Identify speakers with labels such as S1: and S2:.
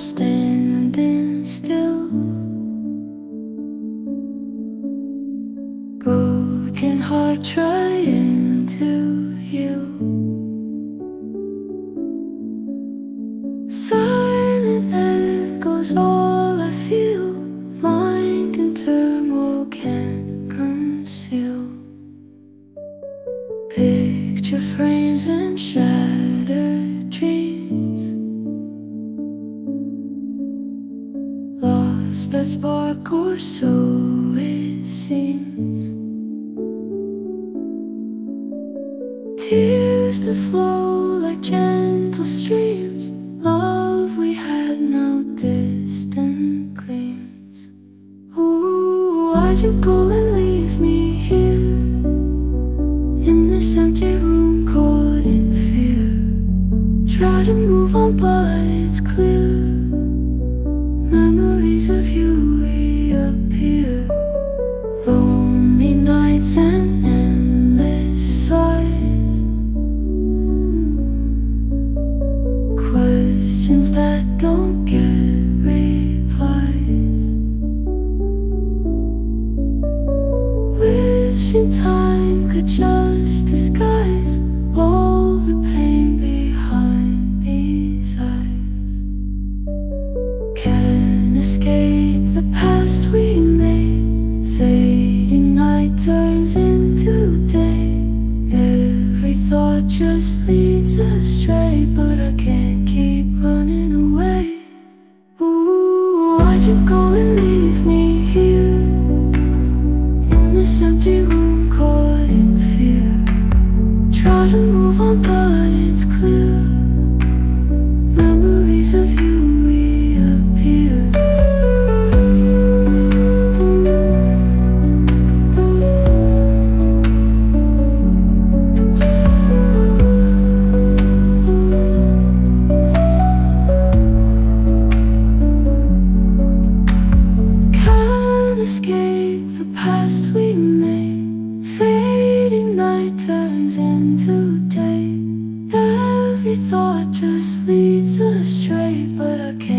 S1: standing still. Broken heart trying to heal. Silent echoes all I feel. Mind and turmoil can't conceal. Picture frames Lost that spark, or so it seems. Tears that flow like gentle streams. Love we had now distant gleams. Ooh, why'd you go and leave me here? In this empty room caught in fear Try to move on but it's clear Wishing time could just disguise all the pain behind these eyes. Can't escape the past we made. Fading night turns into day. Every thought just leads In this empty past we made Fading night turns into day. Every thought just leads astray But I can't